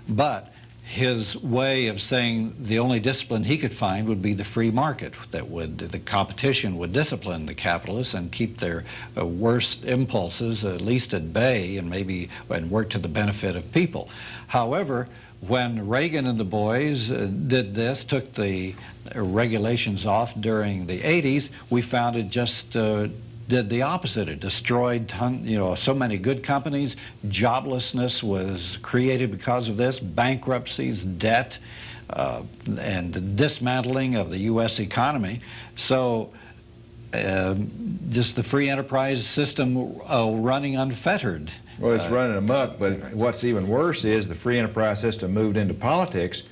But his way of saying the only discipline he could find would be the free market, that would the competition would discipline the capitalists and keep their uh, worst impulses at least at bay and maybe and work to the benefit of people. However, when Reagan and the boys uh, did this, took the regulations off during the 80s, we found it just uh, did the opposite. It destroyed ton, you know so many good companies. Joblessness was created because of this. Bankruptcies, debt, uh, and the dismantling of the U.S. economy. So. Uh, just the free enterprise system uh, running unfettered. Well, it's Uh, running amok, but what's even worse is the free enterprise system moved into politics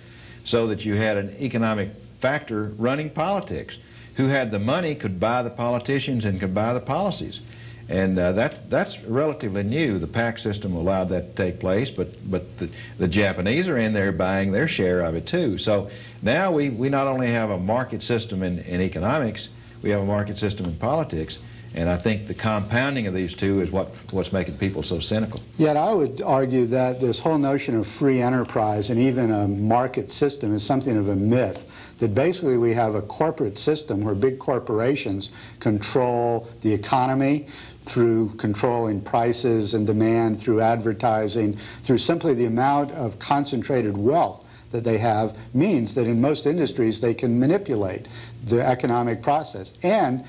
so that you had an economic factor running politics. Who had the money could buy the politicians and could buy the policies. And uh, that's, that's relatively new. The PAC system allowed that to take place, but, but the, the Japanese are in there buying their share of it too. So now we, we not only have a market system in, in economics, we have a market system in politics. And I think the compounding of these two is what, what's making people so cynical. Yet I would argue that this whole notion of free enterprise and even a market system is something of a myth. That basically we have a corporate system where big corporations control the economy through controlling prices and demand, through advertising, through simply the amount of concentrated wealth that they have means that in most industries they can manipulate the economic process. And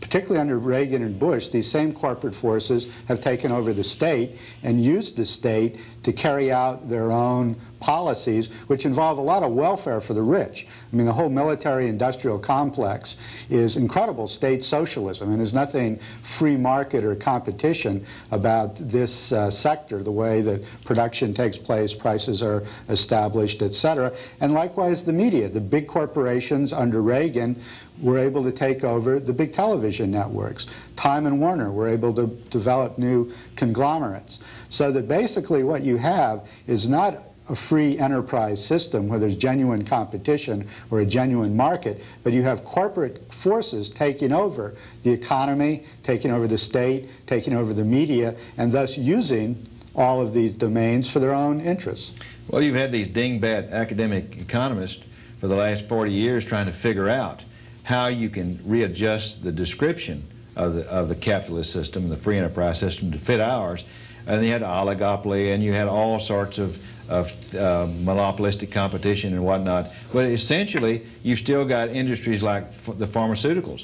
particularly under Reagan and Bush, these same corporate forces have taken over the state and used the state to carry out their own policies, which involve a lot of welfare for the rich. I mean, the whole military-industrial complex is incredible state socialism, and there's nothing free market or competition about this uh, sector, the way that production takes place, prices are established, etc. And likewise, the media. The big corporations under Reagan were able to take over the big television networks. Time and Warner were able to develop new conglomerates. So that basically what you have is not a free enterprise system where there's genuine competition or a genuine market, but you have corporate forces taking over the economy, taking over the state, taking over the media, and thus using all of these domains for their own interests. Well, you've had these dingbat academic economists for the last 40 years trying to figure out how you can readjust the description of the, of the capitalist system, the free enterprise system, to fit ours. And you had oligopoly, and you had all sorts of, of uh, monopolistic competition and whatnot. But essentially, you've still got industries like f the pharmaceuticals,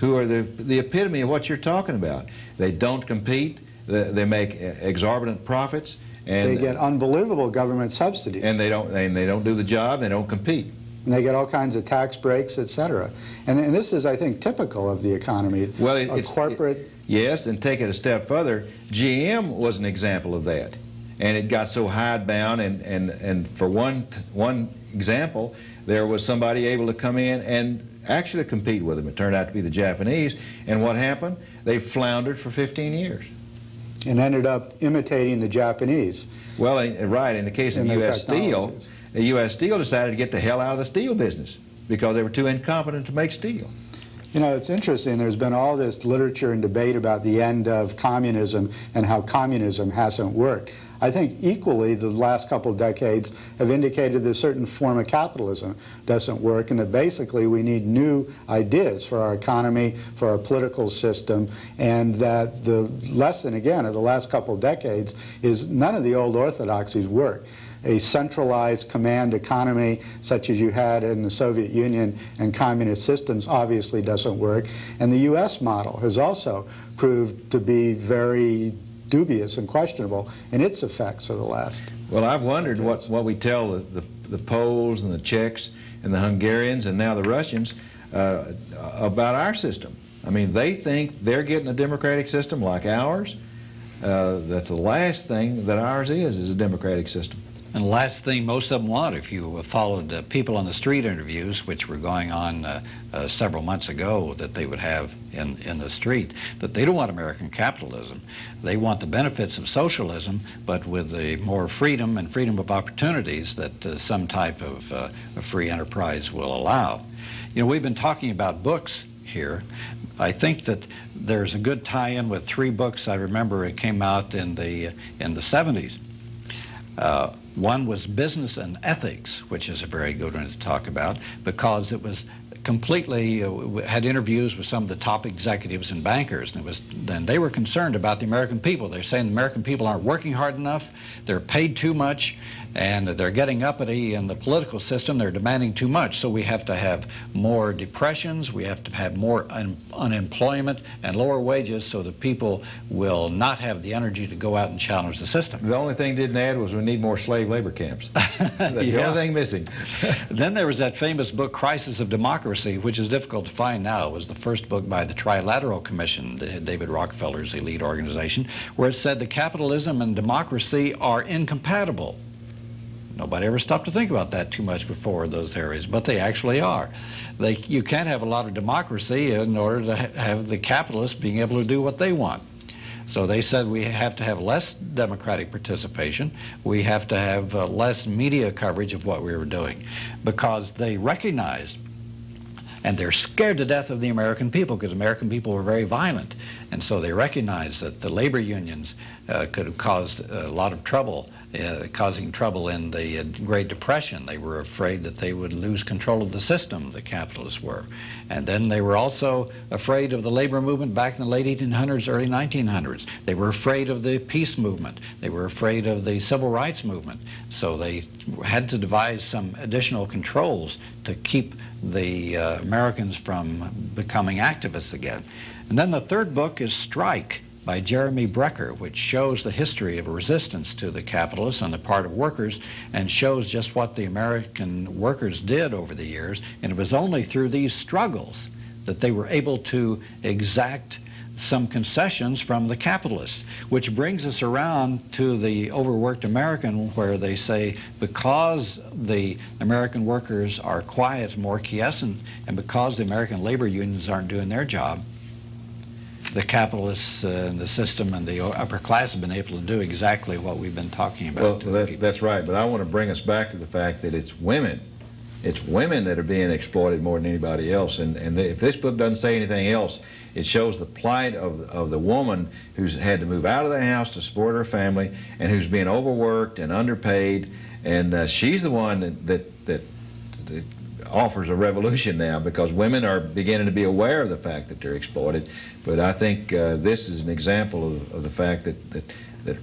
who are the, the epitome of what you're talking about. They don't compete. They, they make exorbitant profits. And they get unbelievable government subsidies. and they don't and they don't do the job. They don't compete. And they get all kinds of tax breaks, et cetera. And, and this is, I think, typical of the economy. Well, it, a it's corporate. it- yes, and take it a step further. GM was an example of that, and it got so hidebound. And and and for one one example, there was somebody able to come in and actually compete with them. It turned out to be the Japanese, and what happened? They floundered for 15 years. and ended up imitating the Japanese. Well, right. In the case of U.S. Steel. The U.S. Steel decided to get the hell out of the steel business because they were too incompetent to make steel. You know, it's interesting. There's been all this literature and debate about the end of communism and how communism hasn't worked. I think equally the last couple of decades have indicated that a certain form of capitalism doesn't work and that basically we need new ideas for our economy, for our political system, and that the lesson, again, of the last couple of decades is none of the old orthodoxies work a centralized command economy such as you had in the Soviet Union and communist systems obviously doesn't work. And the U.S. model has also proved to be very dubious and questionable in its effects of the last. Well, I've wondered what, what we tell the, the, the Poles and the Czechs and the Hungarians and now the Russians uh, about our system. I mean, they think they're getting a democratic system like ours. Uh, that's the last thing that ours is, is a democratic system. And the last thing most of them want, if you followed uh, people on the street interviews, which were going on uh, uh, several months ago, that they would have in, in the street, that they don't want American capitalism. They want the benefits of socialism, but with the more freedom and freedom of opportunities that uh, some type of uh, free enterprise will allow. You know, we've been talking about books here. I think that there's a good tie-in with three books I remember it came out in the in the 70s. Uh, one was Business and Ethics, which is a very good one to talk about because it was completely uh, had interviews with some of the top executives and bankers, and it was then they were concerned about the American people. They're saying the American people aren't working hard enough, they're paid too much, and they're getting uppity in the political system. They're demanding too much, so we have to have more depressions, we have to have more un unemployment and lower wages, so that people will not have the energy to go out and challenge the system. The only thing didn't add was we need more slave labor camps. That's the only thing missing. then there was that famous book, Crisis of Democracy, which is difficult to find now. It was the first book by the Trilateral Commission, David Rockefeller's elite organization, where it said that capitalism and democracy are incompatible. Nobody ever stopped to think about that too much before those areas, but they actually are. They, you can't have a lot of democracy in order to ha- have the capitalists being able to do what they want. So they said we have to have less democratic participation. We have to have uh, less media coverage of what we were doing because they recognized and they're scared to death of the American people because American people were very violent. And so they recognized that the labor unions uh, could have caused a lot of trouble, uh, causing trouble in the uh, Great Depression. They were afraid that they would lose control of the system, the capitalists were. And then they were also afraid of the labor movement back in the late 1800s, early 1900s. They were afraid of the peace movement. They were afraid of the civil rights movement. So they had to devise some additional controls to keep the uh, Americans from becoming activists again. And then the third book is Strike by Jeremy Brecher, which shows the history of resistance to the capitalists on the part of workers and shows just what the American workers did over the years. And it was only through these struggles that they were able to exact some concessions from the capitalists, which brings us around to the overworked American where they say because the American workers are quiet, more quiescent, and because the American labor unions aren't doing their job, the capitalists uh, and the system and the upper class have been able to do exactly what we've been talking about. Well, that, that's right, but I want to bring us back to the fact that it's women. It's women that are being exploited more than anybody else. And, and if this book doesn't say anything else, it shows the plight of, of the woman who's had to move out of the house to support her family and who's being overworked and underpaid. And uh, she's the one that, that, that, that offers a revolution now because women are beginning to be aware of the fact that they're exploited. But I think uh, this is an example of, of the fact that, that, that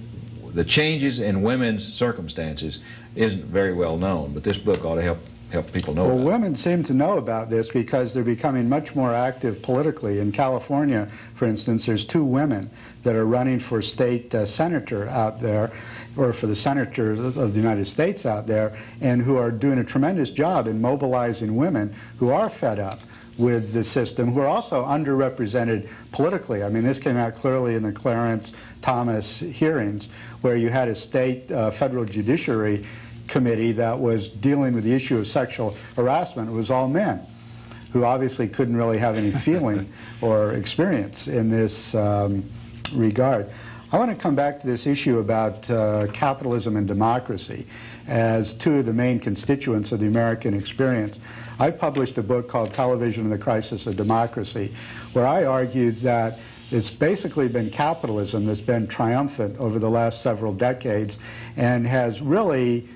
the changes in women's circumstances isn't very well known. But this book ought to help help people know Well, about women seem to know about this because they're becoming much more active politically. In California, for instance, there's two women that are running for state uh, senator out there, or for the senator of the United States out there, and who are doing a tremendous job in mobilizing women who are fed up with the system, who are also underrepresented politically. I mean, this came out clearly in the Clarence Thomas hearings, where you had a state uh, federal judiciary committee that was dealing with the issue of sexual harassment. Was all men who obviously couldn't really have any feeling or experience in this um, regard. I want to come back to this issue about uh, capitalism and democracy as two of the main constituents of the American experience. I published a book called Television and the Crisis of Democracy, where I argued that it's basically been capitalism that's been triumphant over the last several decades and has really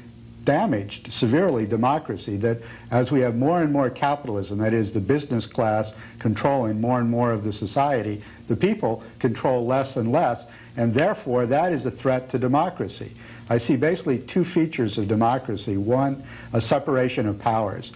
damaged severely democracy, that as we have more and more capitalism, that is the business class controlling more and more of the society, the people control less and less, and therefore that is a threat to democracy. I see basically two features of democracy. One, a separation of powers.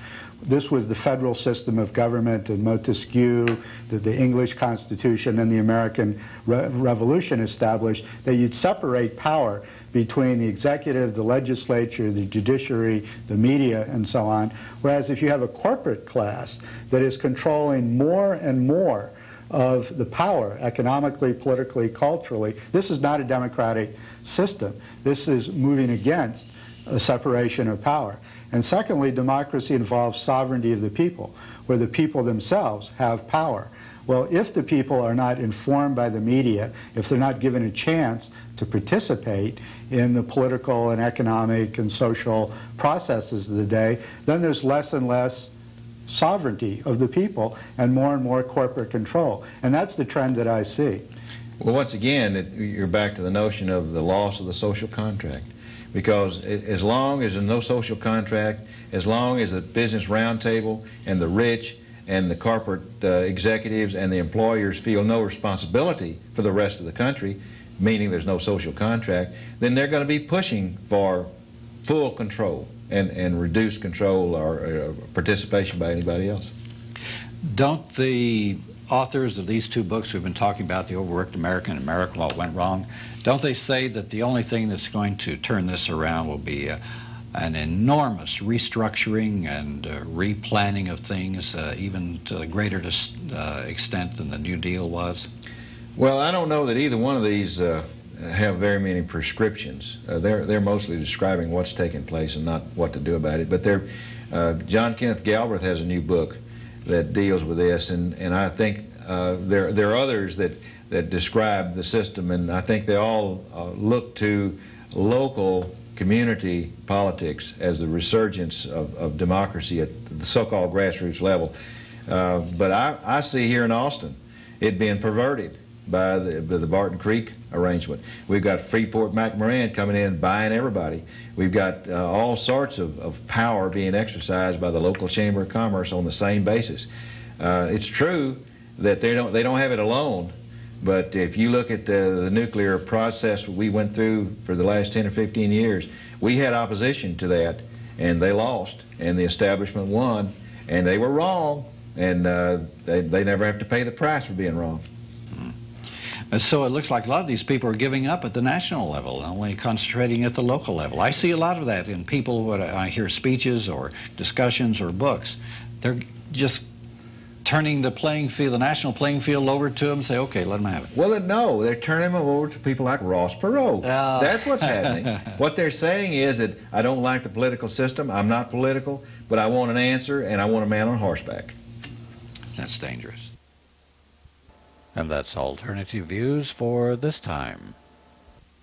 This was the federal system of government and Montesquieu, the, the English Constitution, and the American Re Revolution established that you'd separate power between the executive, the legislature, the judiciary, the media, and so on. Whereas if you have a corporate class that is controlling more and more of the power economically, politically, culturally, this is not a democratic system. This is moving against a separation of power. And secondly, democracy involves sovereignty of the people, where the people themselves have power. Well, if the people are not informed by the media, if they're not given a chance to participate in the political and economic and social processes of the day, then there's less and less sovereignty of the people and more and more corporate control. And that's the trend that I see. Well, once again, it, you're back to the notion of the loss of the social contract. Because as long as there's no social contract, as long as the business roundtable and the rich and the corporate uh, executives and the employers feel no responsibility for the rest of the country, meaning there's no social contract, then they're going to be pushing for full control and, and reduced control or uh, participation by anybody else. Don't the authors of these two books we've been talking about, The Overworked American and America What Went Wrong, don't they say that the only thing that's going to turn this around will be uh, an enormous restructuring and uh, replanning of things, uh, even to a greater uh, extent than the New Deal was? Well, I don't know that either one of these uh, have very many prescriptions. Uh, they're they're mostly describing what's taking place and not what to do about it. But they're, uh, John Kenneth Galbraith has a new book that deals with this, and and I think uh, there there are others that that describe the system, and I think they all uh, look to local community politics as the resurgence of, of democracy at the so-called grassroots level. Uh, but I, I see here in Austin it being perverted by the, by the Barton Creek arrangement. We've got Freeport-McMoRan coming in buying everybody. We've got uh, all sorts of, of power being exercised by the local Chamber of Commerce on the same basis. Uh, it's true that they don't they don't have it alone, but if you look at the, the nuclear process we went through for the last 10 or 15 years, we had opposition to that, and they lost, and the establishment won, and they were wrong, and uh, they, they never have to pay the price for being wrong. Uh, So it looks like a lot of these people are giving up at the national level, only concentrating at the local level. I see a lot of that in people when I hear speeches or discussions or books. They're just turning the playing field, the national playing field over to them and say, okay, let them have it. Well, no, they're turning them over to people like Ross Perot. Oh. That's what's happening. what they're saying is that I don't like the political system, I'm not political, but I want an answer, and I want a man on horseback. That's dangerous. And that's Alternative Views for this time.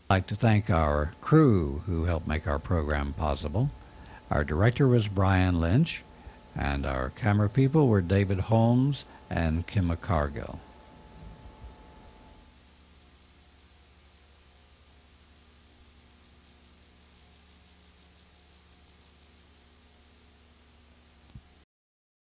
I'd like to thank our crew who helped make our program possible. Our director was Brian Lynch, and our camera people were David Holmes and Kim McCargill.